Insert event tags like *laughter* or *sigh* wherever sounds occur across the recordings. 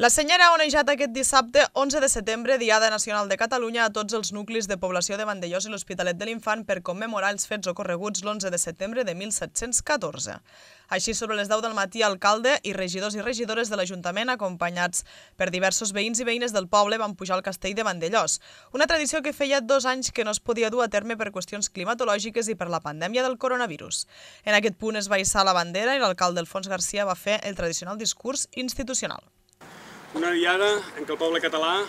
La senyera ha onejat aquest dissabte 11 de setembre, Diada Nacional de Catalunya, a tots els nuclis de població de Vandellós i l'Hospitalet de l'Infant per commemorar els fets ocorreguts l'11 de setembre de 1714. Així, sobre les 10 del matí, alcalde i regidors i regidores de l'Ajuntament, acompanyats per diversos veïns i veïnes del poble, van pujar al castell de Vandellós. Una tradició que feia dos anys que no es podia dur a terme per qüestions climatològiques i per la pandèmia del coronavirus. En aquest punt es va hissar la bandera i l'alcalde Alfons Garcia va fer el tradicional discurs institucional. Una diada en què el poble català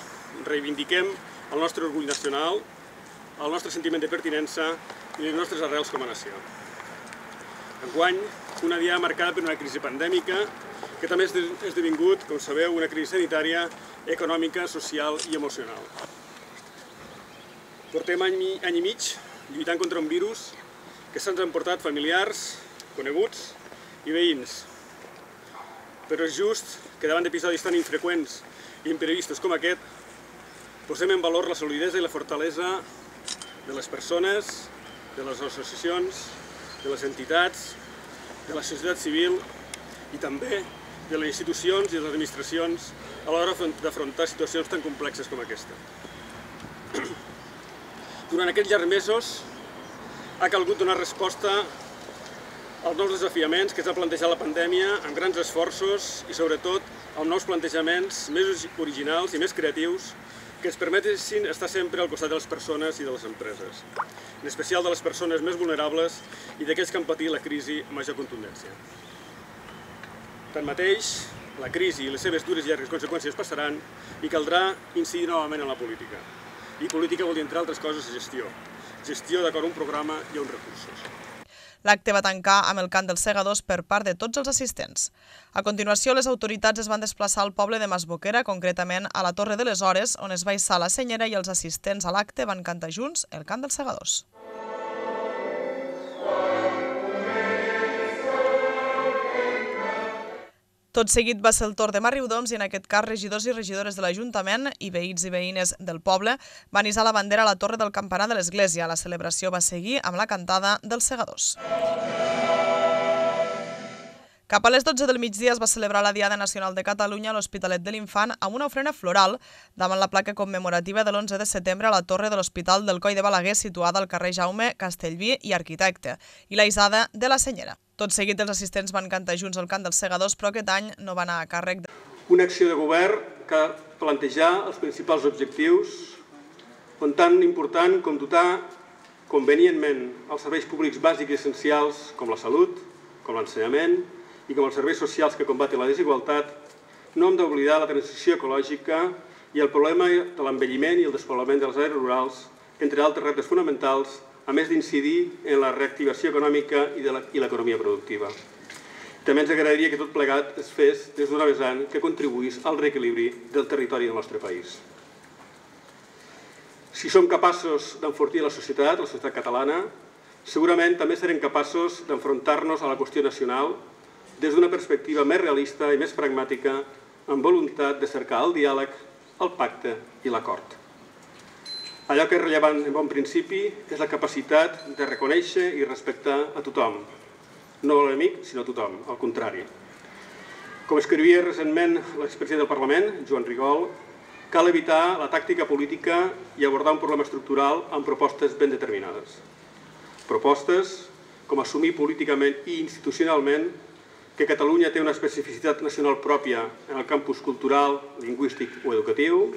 reivindiquem el nostre orgull nacional, el nostre sentiment de pertinença i les nostres arrels com a nació. Enguany, una diada marcada per una crisi pandèmica que també ha esdevingut, com sabeu, una crisi sanitària, econòmica, social i emocional. Portem any, any i mig lluitant contra un virus que se'ns han portat familiars, coneguts i veïns, però és just que davant d'episodis tan infreqüents i imprevistos com aquest, posem en valor la solidesa i la fortalesa de les persones, de les associacions, de les entitats, de la societat civil i també de les institucions i de les administracions a l'hora d'afrontar situacions tan complexes com aquesta. *clears throat* Durant aquests llargs mesos ha calgut donar resposta els nous desafiaments que ens ha plantejat la pandèmia amb grans esforços i sobretot amb nous plantejaments més originals i més creatius que ens permetessin estar sempre al costat de les persones i de les empreses, en especial de les persones més vulnerables i d'aquells que han patit la crisi amb major contundència. Tanmateix, la crisi i les seves dures i llargues conseqüències passaran i caldrà incidir novament en la política. I política vol dir, entre altres coses, gestió. Gestió d'acord a un programa i a uns recursos. L'acte va tancar amb el cant dels segadors per part de tots els assistents. A continuació, les autoritats es van desplaçar al poble de Masboquera, concretament a la Torre de les Hores, on es va hissar la senyera i els assistents a l'acte van cantar junts el cant dels segadors. Tot seguit va ser el torn de Marriudoms i en aquest cas regidors i regidores de l'Ajuntament i veïns i veïnes del poble van isar la bandera a la torre del campanar de l'església. La celebració va seguir amb la cantada dels segadors. Cap a les 12 del migdia es va celebrar la Diada Nacional de Catalunya a l'Hospitalet de l'Infant amb una ofrena floral davant la placa commemorativa de l'11 de setembre a la torre de l'Hospital del Coi de Balaguer situada al carrer Jaume Castellví i Arquitecte i la isada de la Senyera. Tot seguit els assistents van cantar junts el cant dels segadors, però aquest any no va anar a càrrec de... Una acció de govern que plantejar els principals objectius, on tan important com dotar convenientment els serveis públics bàsics i essencials com la salut, com l'ensenyament i com els serveis socials que combaten la desigualtat, no hem d'oblidar la transició ecològica i el problema de l'envelliment i el despoblament de les àrees rurals, entre altres reptes fonamentals a més d'incidir en la reactivació econòmica i l'economia productiva. També ens agradaria que tot plegat es fes des d'una vessant que contribuís al reequilibri del territori del nostre país. Si som capaços d'enfortir la societat, la societat catalana, segurament també serem capaços d'enfrontar-nos a la qüestió nacional des d'una perspectiva més realista i més pragmàtica, amb voluntat de cercar el diàleg, el pacte i l'acord. Allò que és rellevant en bon principi és la capacitat de reconèixer i respectar a tothom, no a l'enemic, sinó a tothom, al contrari. Com escrivia recentment l'expresident del Parlament, Joan Rigol, cal evitar la tàctica política i abordar un problema estructural amb propostes ben determinades. Propostes com assumir políticament i institucionalment que Catalunya té una especificitat nacional pròpia en el campus cultural, lingüístic o educatiu,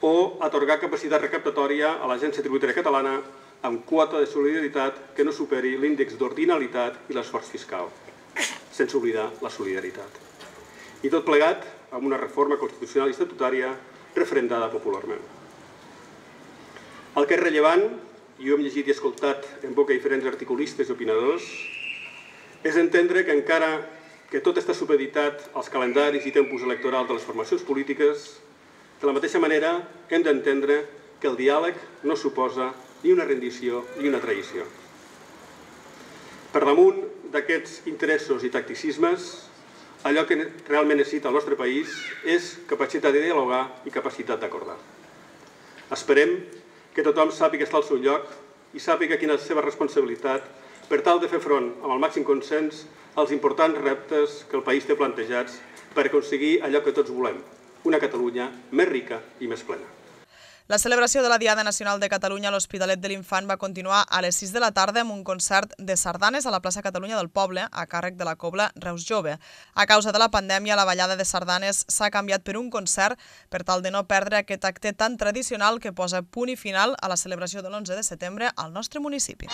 o atorgar capacitat recaptatòria a l'Agència Tributària Catalana amb quota de solidaritat que no superi l'índex d'ordinalitat i l'esforç fiscal, sense oblidar la solidaritat. I tot plegat amb una reforma constitucional i estatutària referendada popularment. El que és rellevant, i ho hem llegit i escoltat en boca diferents articulistes i opinadors, és entendre que encara que tot està supeditat als calendaris i tempos electorals de les formacions polítiques, de la mateixa manera, hem d'entendre que el diàleg no suposa ni una rendició ni una traïció. Per damunt d'aquests interessos i tacticismes, allò que realment necessita el nostre país és capacitat de dialogar i capacitat d'acordar. Esperem que tothom sàpiga estar al seu lloc i sàpiga quina és la seva responsabilitat per tal de fer front amb el màxim consens als importants reptes que el país té plantejats per aconseguir allò que tots volem, una Catalunya més rica i més plena. La celebració de la Diada Nacional de Catalunya a l'Hospitalet de l'Infant va continuar a les 6 de la tarda amb un concert de sardanes a la plaça Catalunya del Poble, a càrrec de la Cobla Reus Jove. A causa de la pandèmia, la ballada de sardanes s'ha canviat per un concert per tal de no perdre aquest acte tan tradicional que posa punt i final a la celebració de l'11 de setembre al nostre municipi.